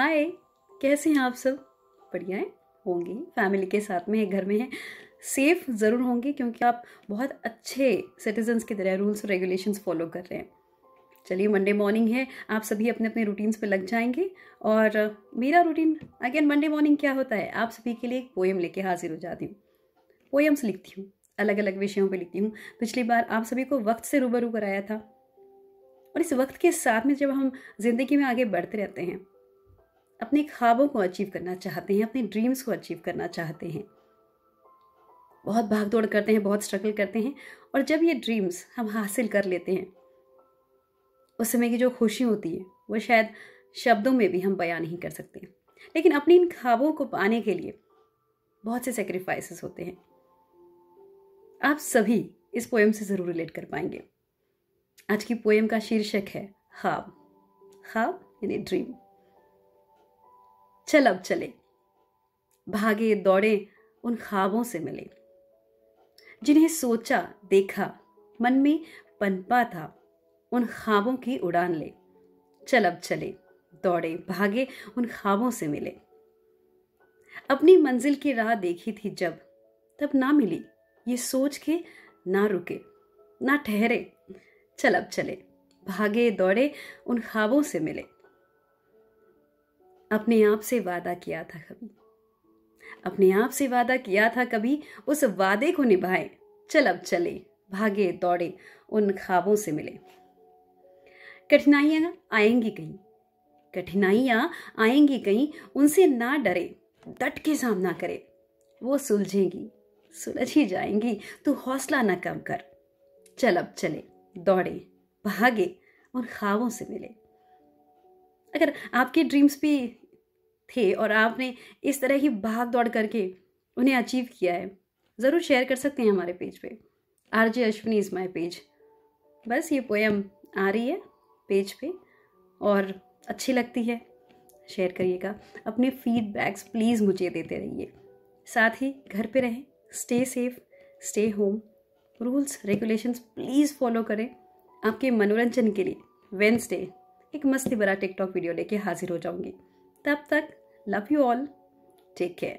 हाय, कैसे हैं आप सब? बढ़िया हैं? होंगे। फैमिली के साथ में है घर में है। सेफ़ ज़रूर होंगे क्योंकि आप बहुत अच्छे सिटीजन्स की तरह रूल्स और रेगुलेशंस फॉलो कर रहे हैं। चलिए मंडे मॉर्निंग है। आप सभी अपने अपने रूटीन्स पे लग जाएँगे। और मेरा रूटीन अगेन मंडे मॉर्निंग क्या होता है? आप सभी के लिए एक पोएम लेके हाजिर हो जाती हूँ। पोएम्स लिखती हूँ। अलग अलग विषयों पे लिखती हूँ। पिछली बार आप सभी को वक्त से रूबरू कराया था। और इस वक्त के साथ में जब हम ज़िंदगी में आगे बढ़ते रहते हैं अपने ख्वाबों को अचीव करना चाहते हैं, अपने ड्रीम्स को अचीव करना चाहते हैं। बहुत भाग दौड़ करते हैं, बहुत स्ट्रगल करते हैं और जब ये ड्रीम्स हम हासिल कर लेते हैं, उस समय की जो खुशी होती है, वो शायद शब्दों में भी हम बयान नहीं कर सकते। लेकिन अपने इन ख्वाबों को पाने के लिए बहुत से सेक्रीफाइसेस होते हैं। आप सभी इस पोएम से ज़रूर रिलेट कर पाएँगे। आज की पोएम का शीर्षक है ख्वाब। ख्वाब यानी ड्रीम चल अब चले। भागे, दौड़े, उन ख्वाबों से मिले। जिन्हें सोचा, देखा, मन में पनपा था, उन ख्वाबों की उड़ान ले। चल अब चले, दौड़े, भागे, उन ख्वाबों से मिले। अपनी मंजिल की राह देखी थी जब, तब ना मिली, ये सोच के ना रुके, ना ठहरे। चल अब चले, भागे, दौड़े, उन ख्वाबों से मिले। अपने आप से वादा किया था कभी। अपने आप से वादा किया था कभी, उस वादे को निभाए। चल अब चले, भागे, दौड़े, उन ख्वाबों से मिले। कठिनाइयाँ आएँगी कहीं, कठिनाइयाँ आएँगी कहीं, उनसे ना डरे, डट के सामना करे। वो सुलझेंगी, सुलझ ही जाएँगी, तू हौसला न कम कर। चल अब चले, दौड़े, भागे, उन ख्वाबों से मिले। अगर आपके ड्रीम्स भी थे और आपने इस तरह की भाग दौड़ करके उन्हें अचीव किया है। ज़रूर शेयर कर सकते हैं हमारे पेज पे। R J Ashwini is my page बस ये पोएम आ रही है पेज पे और अच्छी लगती है। शेयर करिएगा। अपने फीडबैक्स प्लीज़ मुझे देते रहिए। साथ ही घर पे रहें stay safe stay home rules regulations please follow करें आपके मनोरंजन के लिए। वेंसडे एक मस्ती भरा टिकटॉक वीडियो लेके हाजिर हो जाऊँगी। तब तक Love you all. Take care.